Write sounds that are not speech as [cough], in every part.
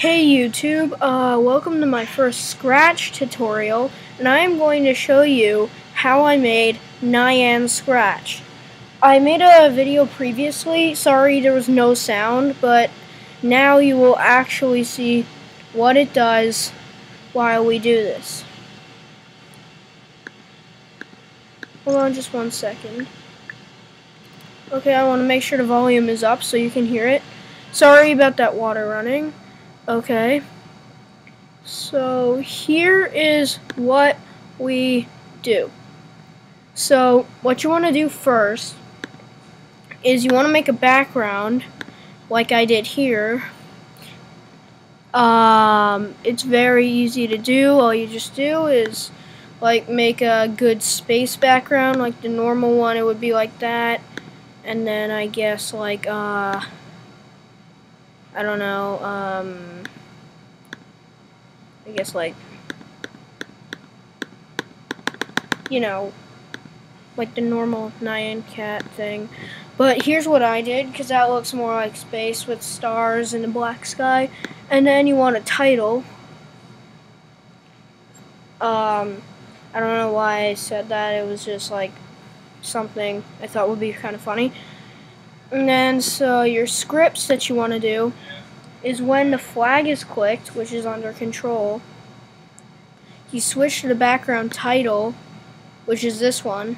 Hey YouTube, uh, welcome to my first Scratch tutorial, and I am going to show you how I made Nyan Scratch. I made a video previously, sorry there was no sound, but now you will actually see what it does while we do this. Hold on just one second. Okay, I want to make sure the volume is up so you can hear it. Sorry about that water running. Okay. So here is what we do. So what you want to do first is you want to make a background like I did here. Um, it's very easy to do. All you just do is like make a good space background like the normal one it would be like that and then I guess like uh I don't know um I guess like you know like the normal Nyan cat thing but here's what I did because that looks more like space with stars and a black sky and then you want a title um I don't know why I said that. It was just like something I thought would be kind of funny. And then, so your scripts that you want to do is when the flag is clicked, which is under control, you switch to the background title, which is this one.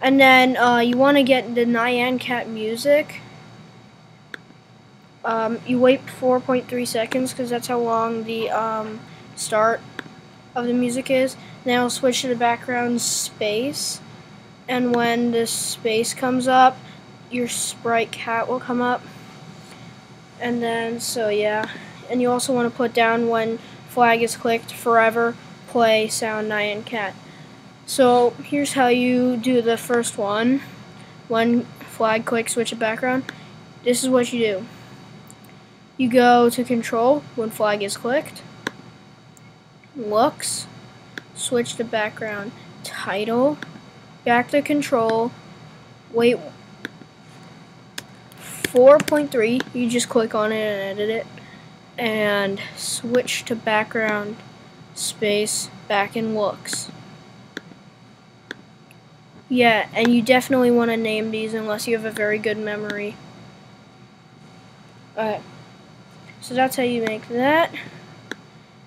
And then uh, you want to get the Nyan Cat music. Um, you wait 4.3 seconds because that's how long the um, start of the music is. Now switch to the background space. And when the space comes up, your sprite cat will come up. And then, so yeah. And you also want to put down when flag is clicked, forever, play, sound, Nyan cat. So here's how you do the first one. When flag click, switch to background. This is what you do. You go to control when flag is clicked. Looks switch to background title, back to control, wait 4.3, you just click on it and edit it, and switch to background space back in looks. Yeah, and you definitely want to name these unless you have a very good memory. Alright, so that's how you make that.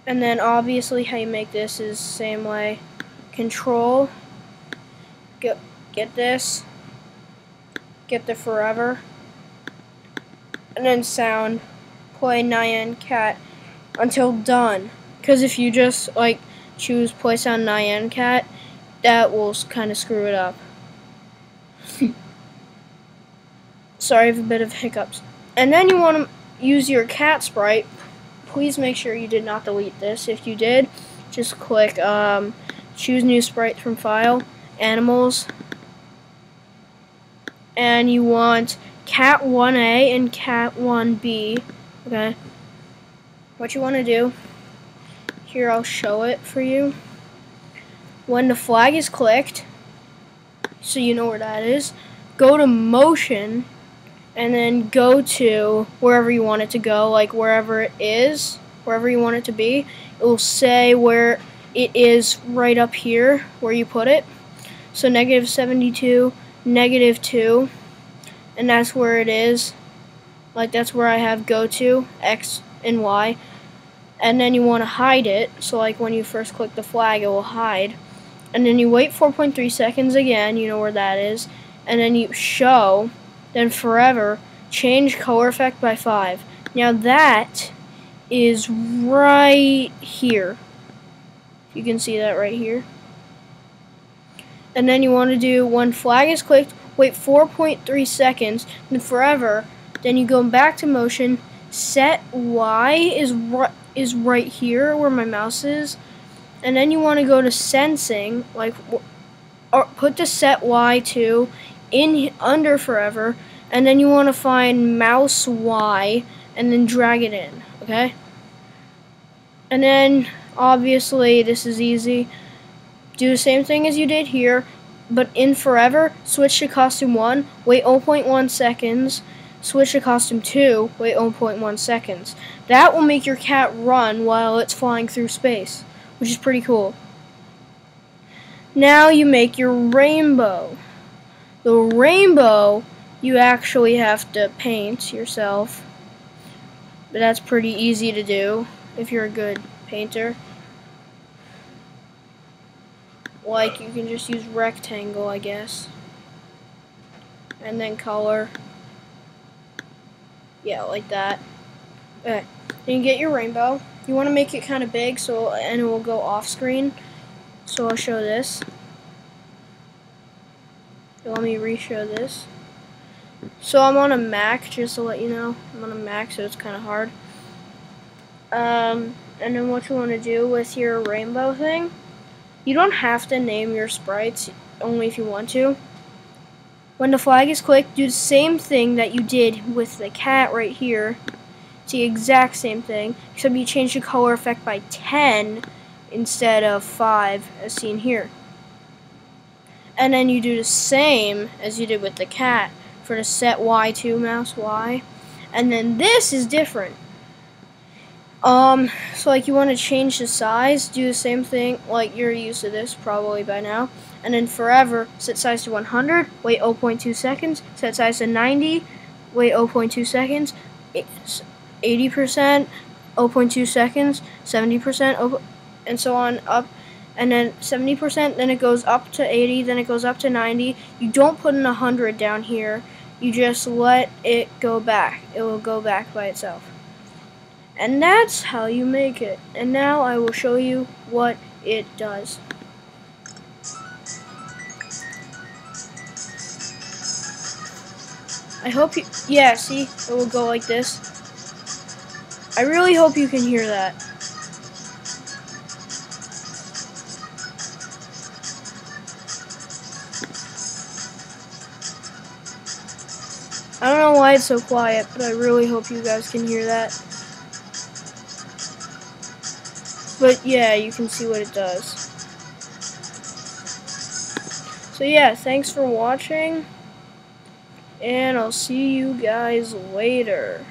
And then obviously how you make this is same way. Control, get, get this, get the forever, and then sound, play Nyan Cat until done. Because if you just like choose play sound Nyan Cat, that will kind of screw it up. [laughs] Sorry, I have a bit of hiccups. And then you want to use your cat sprite, please make sure you did not delete this. If you did, just click um, choose new sprite from file, animals, and you want cat 1A and cat 1B. Okay. What you want to do, here I'll show it for you. When the flag is clicked, so you know where that is, go to motion and then go to wherever you want it to go, like wherever it is, wherever you want it to be. It will say where it is right up here, where you put it. So negative 72, negative 2, and that's where it is. Like that's where I have go to, X and Y. And then you want to hide it, so like when you first click the flag, it will hide. And then you wait 4.3 seconds again, you know where that is. And then you show then forever, change color effect by 5. Now that is right here. You can see that right here. And then you want to do, when flag is clicked, wait 4.3 seconds, then forever, then you go back to motion, set Y is, is right here where my mouse is, and then you want to go to sensing, like, or put the set Y to in under forever, and then you want to find mouse Y and then drag it in, okay? And then obviously this is easy. Do the same thing as you did here, but in forever, switch to costume 1, wait 0.1 seconds, switch to costume 2, wait 0.1 seconds. That will make your cat run while it's flying through space, which is pretty cool. Now you make your rainbow. The rainbow you actually have to paint yourself, but that's pretty easy to do if you're a good painter. Like you can just use rectangle, I guess. And then color. Yeah, like that. Okay. Then you get your rainbow. You want to make it kind of big so and it will go off screen. So I'll show this. Let me re-show this. So I'm on a Mac, just to let you know. I'm on a Mac, so it's kind of hard. Um, and then what you want to do with your rainbow thing, you don't have to name your sprites, only if you want to. When the flag is clicked, do the same thing that you did with the cat right here. It's the exact same thing, except you change the color effect by 10 instead of 5 as seen here. And then you do the same as you did with the cat for the set Y2 mouse Y. And then this is different. Um, so like you want to change the size, do the same thing, like you're used to this probably by now. And then forever, set size to 100, wait 0.2 seconds, set size to 90, wait 0.2 seconds, 80%, 0.2 seconds, 70%, and so on up and then 70% then it goes up to 80 then it goes up to 90 you don't put in 100 down here you just let it go back it will go back by itself and that's how you make it. And now I will show you what it does. I hope you yeah see? It will go like this. I really hope you can hear that. I don't know why it's so quiet, but I really hope you guys can hear that. But yeah, you can see what it does. So yeah, thanks for watching. And I'll see you guys later.